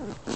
Mm-hmm.